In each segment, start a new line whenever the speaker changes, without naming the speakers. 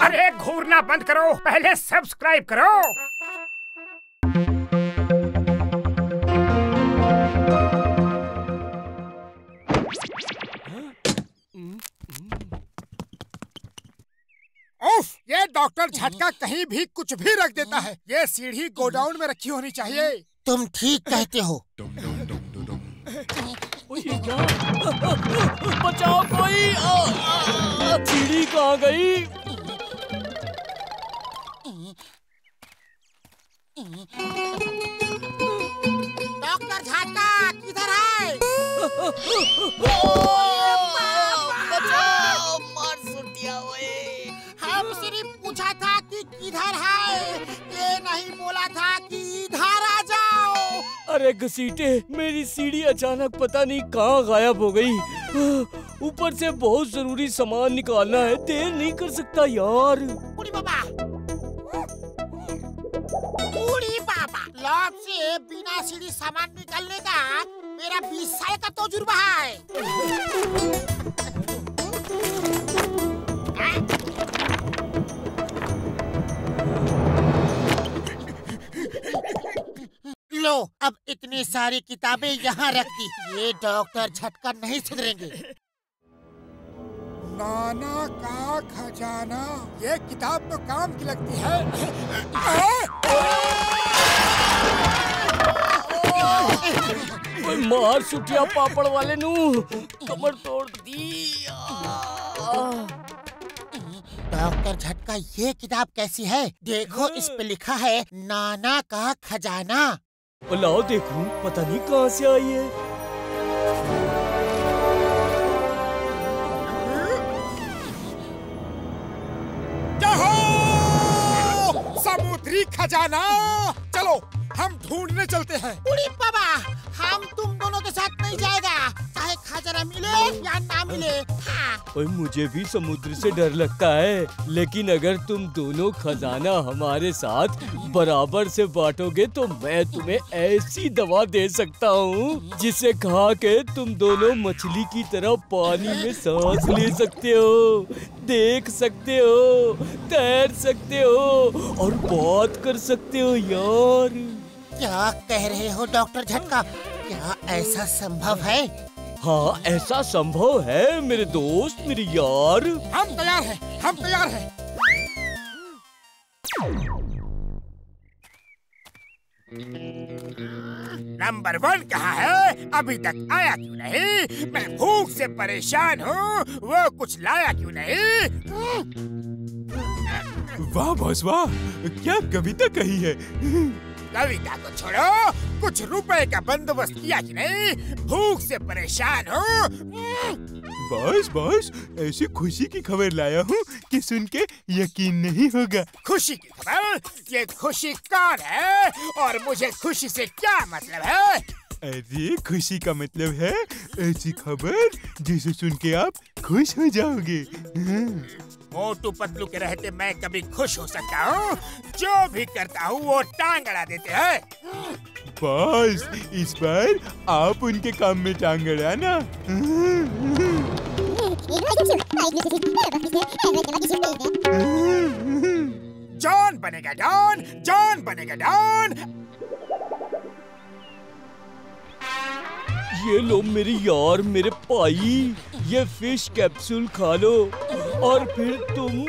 अरे घूरना बंद करो पहले सब्सक्राइब करो।
उफ, ये डॉक्टर झटका कहीं भी कुछ भी रख देता है। ये सीढ़ी गोडाउन में रखी होनी चाहिए।
तुम ठीक कहते हो।
बचाओ कोई। सीढ़ी कहाँ गई?
डॉक्टर झाटका किधर है?
बचाओ मार सुटिया
हम सिर्फ़ पूछा था कि किधर है। ये नहीं बोला था कि
अरे घसीटे, मेरी सीढ़ी अचानक पता नहीं कहाँ गायब हो गई। ऊपर से बहुत ज़रूरी सामान निकालना है, देर नहीं कर सकता यार।
बाबा। लॉक से बिना सीढ़ी सामान निकालने का मेरा 20 साल का तजुर्बा है। अब इतनी सारी किताबें यहाँ रख दी। ये डॉक्टर झटका नहीं सुधरेंगे।
नाना का खजाना ये किताब तो काम की लगती है।
मार सुटिया पापड़ वाले नु कमर तोड़ दी
डॉक्टर झटका ये किताब कैसी है? देखो इस पे लिखा है नाना का खजाना।
लाओ देखूँ पता नहीं कहाँ से आई है।
जाहो! समुद्री खजाना! चलो हम ढूँढने चलते हैं।
उड़ी बाबा हम तुम दोनों के साथ नहीं जाएगा। चाहे मिले या ना मिले हाँ
मुझे भी समुद्र से डर लगता है लेकिन अगर तुम दोनों खजाना हमारे साथ बराबर से बांटोगे तो मैं तुम्हें ऐसी दवा दे सकता हूँ जिसे खा के तुम दोनों मछली की तरह पानी में सांस ले सकते हो देख सकते हो तैर सकते हो और बात कर सकते हो यार।
क्या कह रहे हो डॉक्टर झटका? क्या ऐसा संभव है?
हाँ ऐसा संभव है मेरे दोस्त मेरे यार?
हम तैयार हैं हम तैयार हैं।
नंबर वन कहा है? अभी तक आया क्यों नहीं? मैं भूख से परेशान हूँ वो कुछ लाया क्यों नहीं?
वाह बॉस वाह क्या कविता कही है?
कविता को छोड़ो कुछ रुपए का बंदोबस्त किया कि नहीं? भूख से परेशान हूँ।
बॉस बॉस ऐसी खुशी की खबर लाया हूँ कि सुन के यकीन नहीं होगा।
खुशी की खबर? ये खुशी कौन है? और मुझे खुशी से क्या मतलब है?
अरे खुशी का मतलब है ऐसी खबर जिसे सुन के आप खुश हो जाओगे। हाँ।
मोटू पतलू के रहते मैं कभी खुश हो सकता हूँ। जो भी करता हूँ वो टांग अड़ा देते हैं।
बॉस इस बार आप उनके काम में टांग अड़ाना
जॉन बनेगा डॉन जॉन बनेगा डॉन
ये लो मेरे यार मेरे भाई ये फ़िश कैप्सूल खा लो। और फिर तुम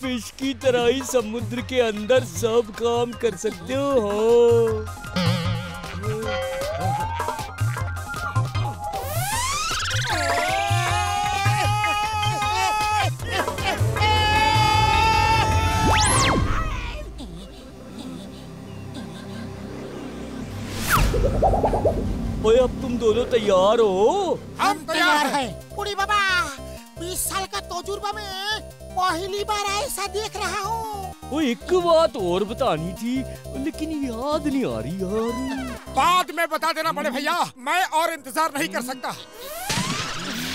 फ़िश की तरह ही समुद्र के अंदर सब काम कर सकते हो हाँ। ओए अब तुम दोनों तैयार हो।
हम तैयार हैं।
पूरी बाबा बीस साल का तजुर्बा में पहली बार ऐसा देख रहा हूँ।
वो एक बात और बतानी थी लेकिन याद नहीं आ रही यार।
बाद में बता देना बड़े भैया मैं और इंतज़ार नहीं कर सकता।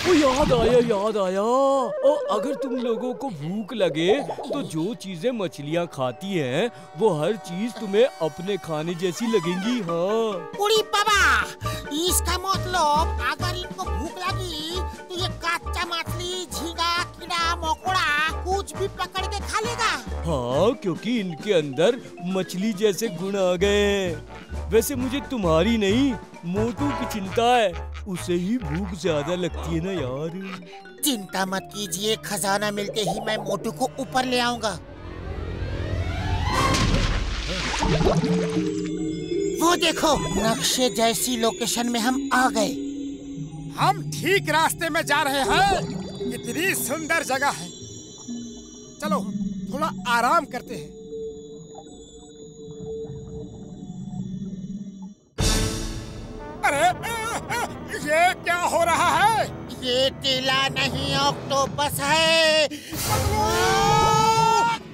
वो याद आया याद आया। ओ अगर तुम लोगों को भूख लगे तो जो चीज़ें मछलियाँ खाती हैं वो हर चीज़ तुम्हें अपने खाने जैसी लगेंगी हाँ।
उड़ी बाबा इसका मतलब अगर इनको भूख लगी तो ये काचा मछली झींगा कीड़ा मकोड़ा कुछ भी पकड़ के खा लेगा।
हाँ क्योंकि इनके अंदर मछली जैसे गुण आ गए। वैसे मुझे तुम्हारी नहीं मोटू की चिंता है। उसे ही भूख ज़्यादा लगती है ना यार।
चिंता मत कीजिए खजाना मिलते ही मैं मोटू को ऊपर ले आऊँगा। वो देखो नक्शे जैसी लोकेशन में हम आ गए।
हम ठीक रास्ते में जा रहे हैं। इतनी सुंदर जगह है। चलो थोड़ा आराम करते हैं। ये
टीला नहीं ऑक्टोपस है।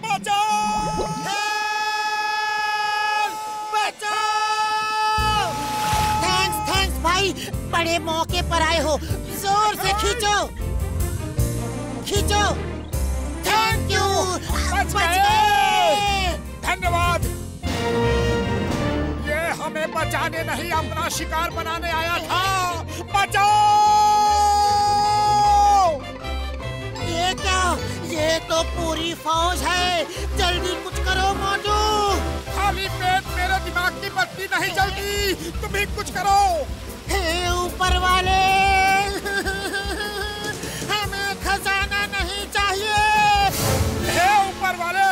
बचाओ
बचाओ थैंक्स थैंक्स भाई बड़े मौके पर आए हो। ज़ोर से खींचो। खींचो। Thank you.
बच। गए। धन्यवाद। ये हमें बचाने नहीं अपना शिकार बनाने आया था। बचाओ
ये तो पूरी फौज है। जल्दी कुछ करो मोटू
खाली पेट मेरे दिमाग की बत्ती नहीं चलती तुम ही कुछ करो।
हे ऊपर वाले। हमें खजाना नहीं चाहिए।
हे ऊपर वाले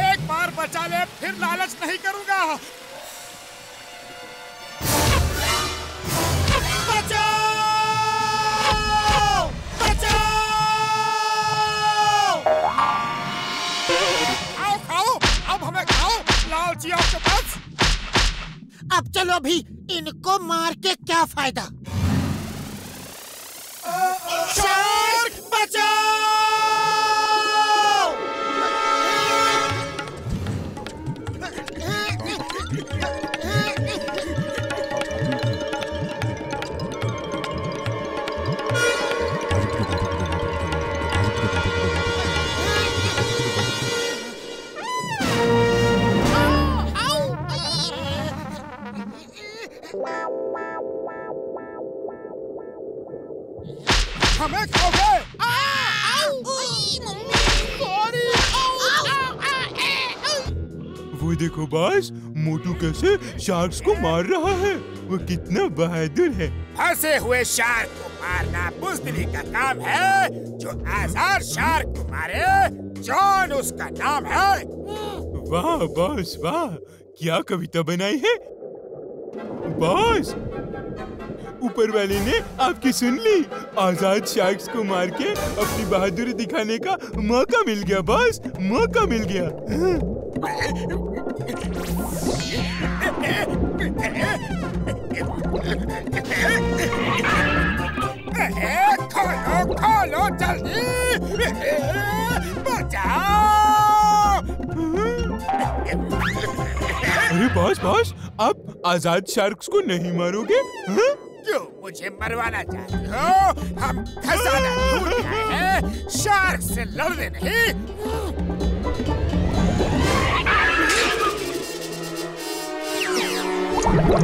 एक बार बचा ले फिर लालच नहीं करूँगा।
चलो अभी इनको मार के क्या फ़ायदा?
वो देखो बॉस मोटू कैसे शार्क्स को मार रहा है? वो कितना बहादुर है।
फंसे हुए शार्क को मारना बुजदिली का काम है। जो आज़ाद शार्क को मारे जॉन उसका नाम है।
वाह बॉस वाह क्या कविता बनाई है? बॉस ऊपर वाले ने आपकी सुन ली। आज़ाद शार्क्स को मार के अपनी बहादुरी दिखाने का मौका मिल गया बॉस मौका मिल गया।
ए, खोलो खोलो जल्दी बचाओ
अरे बॉस बॉस आप आज़ाद शार्क्स को नहीं मारोगे? हाँ?
क्यों मुझे मरवाना चाहते हो? हम खजाना ढूंढ आए हैं। शार्क से लड़ने नहीं।
बस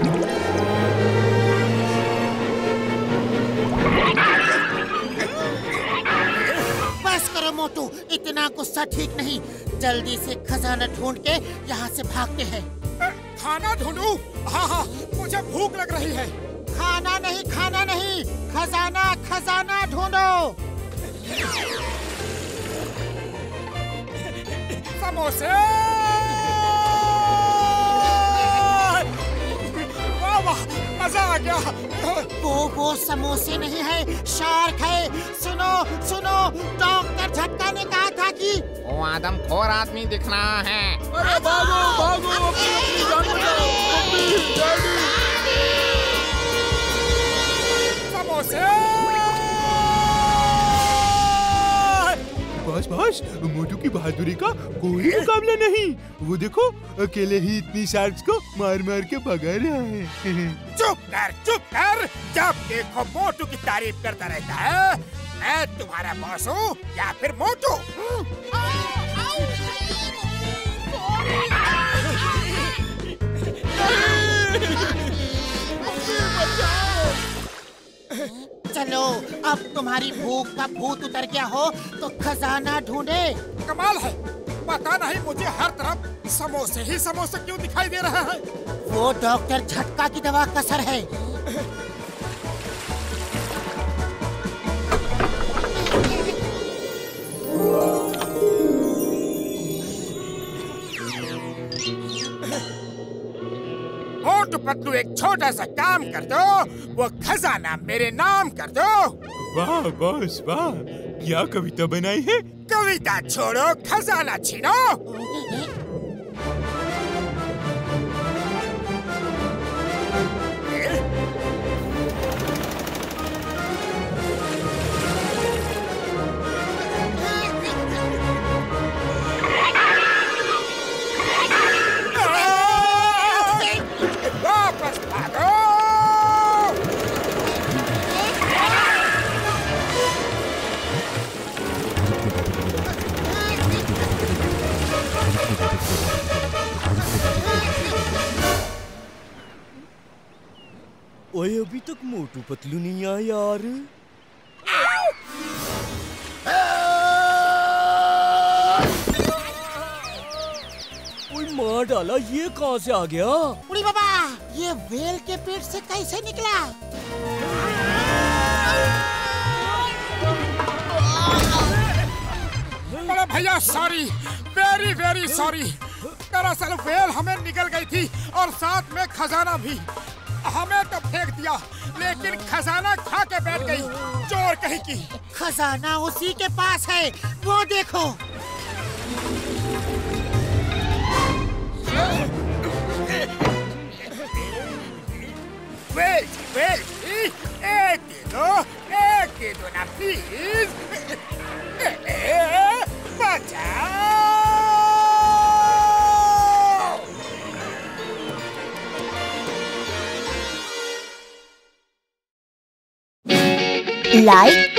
करो मोटू इतना गुस्सा ठीक नहीं। जल्दी से खजाना ढूंढ के यहाँ से भागते हैं।
खाना ढूंढू? हाँ हाँ मुझे भूख लग रही है।
खाना नहीं खाना नहीं खजाना खजाना ढूंढो।
समोसे! मज़ा आ गया।
वो वो समोसे नहीं है शार्क है। सुनो सुनो डॉक्टर झटका ने कहा था कि
वो आदम खोर आदमी दिख रहा है।
अरे भागो भागो
समोसे!
बॉस बॉस मोटू की बहादुरी का कोई मुकाबला नहीं वो देखो अकेले ही इतनी शार्क्स को मार मार के भगा रहा है
चुप कर चुप कर जब देखो मोटू की तारीफ़ करता रहता है मैं तुम्हारा बॉस हूँ या फिर मोटू
चलो अब तुम्हारी भूख का भूत उतर गया हो तो खजाना ढूंढे।
कमाल है। पता नहीं मुझे हर तरफ़ समोसे ही समोसे क्यों दिखाई दे रहा है।
वो डॉक्टर झटका की दवा का असर है।
तू एक छोटा सा काम कर दो। वो खजाना मेरे नाम कर दो।
वाह बॉस वाह। क्या कविता बनाई है?
कविता छोड़ो खजाना छीनो।
पतलू नहीं आया यार मार डाला ये कहाँ से आ गया?
उड़ी बाबा ये वेल के पेट से कैसे निकला?
बड़े भैया सॉरी वेरी वेरी सॉरी दरअसल वेल हमें निकल गई थी और साथ में खजाना भी। हमें तो फेंक दिया लेकिन खजाना खा के बैठ गई चोर कहीं की।
खजाना उसी के पास है वो देखो।
वेल वेल एक दे दो एक दे दो ना प्लीज़ rãi